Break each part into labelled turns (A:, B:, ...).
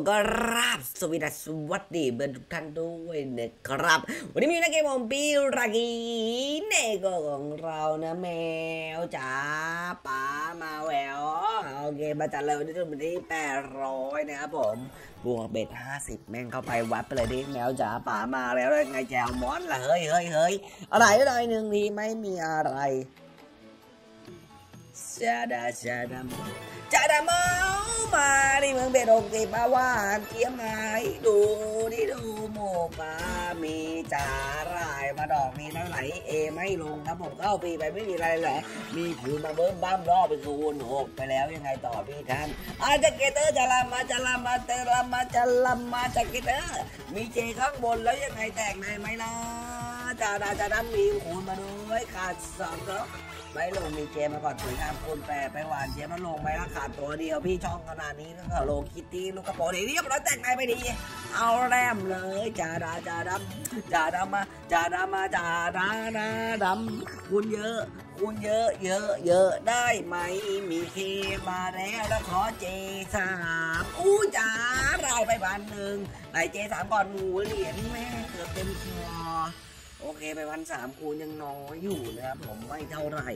A: ผมก็ราบสวีดัสสวัสดีเบอร์ทุกท่านด้วยนะครับ วันนี้มีนักเกมของปีรากีเนโกของเรานะแมวจ๋าป๋ามาแหววโอเคมาจัดเลยวันนี้จะเป็นที่แปดร้อยนะครับผมบวกเบ็ดห้าสิบแม่งเข้าไปวัดไปเลยดิแมวจ๋าป๋ามาแล้วได้ไงแจวมอนล่ะเฮ้ยเฮ้ยเฮ้ยอะไรอะไรหนึ่งทีไม่มีอะไรชาดาชาดาจะดามา มาดิเมืองเบ็ดหกสิบมาว่าเทียมไงดูดิดูโมปามีจ่ารายมาดอกนี้เท่าไหร่เอไม่ลงครับผมเข้าปีไปไม่มีอะไรแหละ มีคูณมาเบิ้มบ้ามรอบไปคูณหกไปแล้วยังไงต่อพี่ท่านอาจะเกเตอร์จะลามาจะลามาเตลามาจะลามาจะเกเตอร์มีเจข้างบนแล้วยังไงแตกในไหมล่ะ จ่าดาจะดำมีคูณมาด้วยขาดสองแล้วไม่ลงมีเกมาก่อนสวยงามคูณแปดไปหวานเจมันลงไปราคาดตัวเดียวพี่ช่องขนาดนี้แล้วก็โลคิตตี้ลูกกระโปรงเรียบร้อยแต่งในไปดี เอาแรมเลยจ่าดาจาดำจาดำมาจาดำมาจ่าดาดาดำคูณเยอะคูณเยอะเยอะเยอะได้ไหม มีเคมาแล้วแล้วขอเจสามอู้จ่ารายไปพันหนึ่งไหนเจสามก่อนหมูเหรียญแม่เกือบเต็มคอ โอเคไปวันสามคูณยังน้อยอยู่นะครับผมไม่เท่าไหร่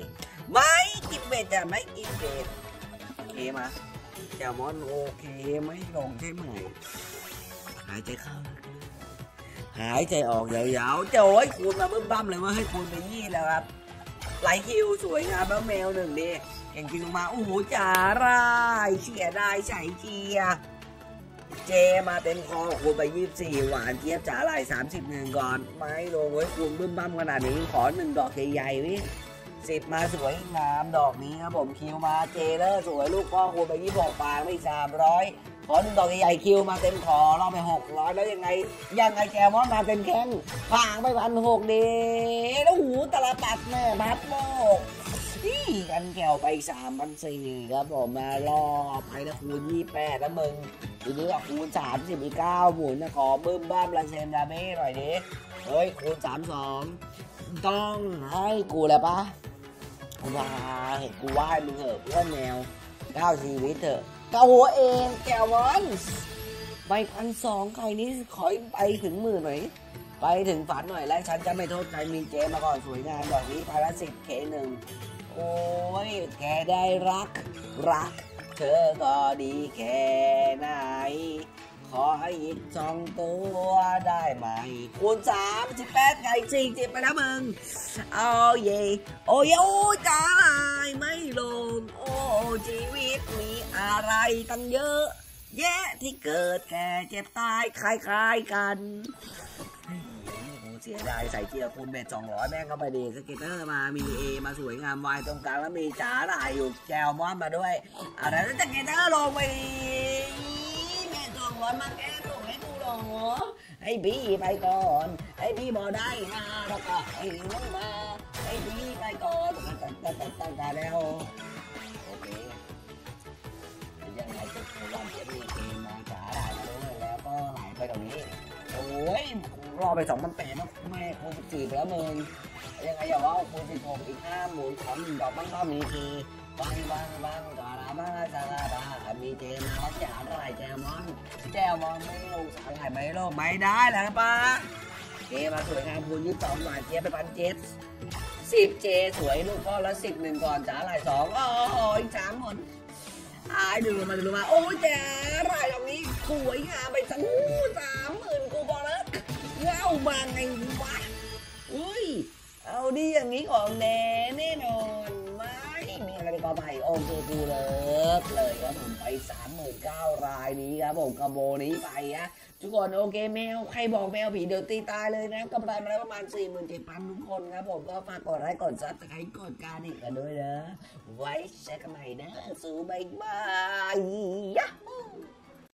A: ไม่กินเบ็ดจะไม่กินเบ็ดโอเคมาแจวมอนโอเคไม่ลงใช่ไหมหายใจเข้าหายใจออกยาวๆเจ้าโอ้ยคูณมาบึ้มบ้ามเลยว่าให้คูณไปยี่แล้วครับไหลคิวสวยงามแล้วแมวหนึ่งดิเก่งกินลงมาโอ้โหจ่าร่ายเฉียได้ใส่เชียร์ เจมาเต็มคอคูณไปยี่สี่หวานเจี๊ยบจ๋าไหลสามสิบหนึ่งก่อน ไม่ลงไว้ยคูณบึ้มบ้มขนาดนี้ขอหนึ่งดอกใหญ่ๆวิสิบมาสวยงามดอกนี้ครับผมคิวมาเจเลอร์สวยลูกพ่อคูณไปยี่หกปางไม่สามร้อยขอหนึ่งดอกใหญ่ๆคิวมาเต็มคอรอบไปหกร้อยแล้วยังไง ยังไงแกมอนมาเต็มแข้งพางไปพันหกเดแล้วหูตะละปัดแม่บัดโลกนี่กันแกวไปสามพันสี่ครับผมมารอไปนะคูณยี่แปดแล้วมึง ทีนี้ก็คูณสามสิบอีกเก้าหมุนนะขอบึ้มบ้ามลาเซมดาเม่หน่อยดิเฮ้ยคูณสามสองต้องให้กูแล้วปะว่าให้กูว่าให้มึงเหอะเพื่อนแนวเก้าชีวิตเถอะเก้าหัวเองแกวันไปพันสองใครนี้ขอให้ไปถึงหมื่นหน่อย ไปถึงฝันหน่อยแล้วฉันจะไม่โทษใครมีเจมาก่อนสวยงามดอกนี้พาราสิตเคหนึ่งโอ้ยแกได้รักรัก เธอก็ดีแค่ไหน ขอให้อีกสองตัวได้ไหม คูณสามสิบแปดไงสี่สิบไปแล้วมึง เอาเย่โอ้ยโอ้ยจ้าไม่ลง โอ้ชีวิตมีอะไรตั้งเยอะ แยะที่เกิดแก่เจ็บตายคล้ายๆกัน เสียดายใส่เกียร์คูณเบ็ดสองร้อยแม่งเข้าไปดีสเก็ตเตอร์มามีเอมาสวยงามวายตรงกลางแล้วมีจ๋าลายอยู่แจวมอนมาด้วยอะไรแล้วสเก็ตเตอร์ลงไปดีแม่สองร้อยมาแก้ส่งให้กูหรอให้พี่ไปก่อนให้พี่บอได้นะแล้วก็ให้น้องมาให้พี่ไปก่อนตั้งตั้งตั้งตั้งตั้งแล้ว รอไปสองพันแปดนะแม่คูณสี่ไปแล้วมึงยังไงอย่าว่าคูณสิบหกอีกห้าหมุนขอหนึ่งดอกมันก็มีคือบังบังบังกาลามาจาลาดามีเจมาแล้วจะอะไรแจมอนแจมอนไม่ลงสายไม่ลงไม่ได้แล้วป้าเจมาสวยงามคูณยี่สิบสองหวานเจไปพันเจ็ดสิบเจสวยลูกพ่อแล้วสิบหนึ่งก่อนจ๋าหลายสองโอ้ยสามหมดอายดึงลงมาดึงลงมาโอ้ยแจ๋รายตรงนี้สวยงามไปสักสามหมื่นกูบอกแล้วเง้า มาไงวะอุ้ย เอาดีอย่างนี้ของแน่แน่นอนไม่มีอะไรก็ไปโอเคกูเลิกเลยครับผมไปสามหมื่นเก้ารายนี้ครับผมกระโบนี้ไปอะทุกคนโอเคแมวใครบอกแมวผีเดี๋ยวตีตายเลยนะกำไรมาแล้วประมาณ4 7 0 0 0ทุกคนครับผมก็ฝากกดไลค์กดซับสไครต์กดการอีกกันด้วยนะ ไว้เจอกันใหม่นะสู้บายบายยะ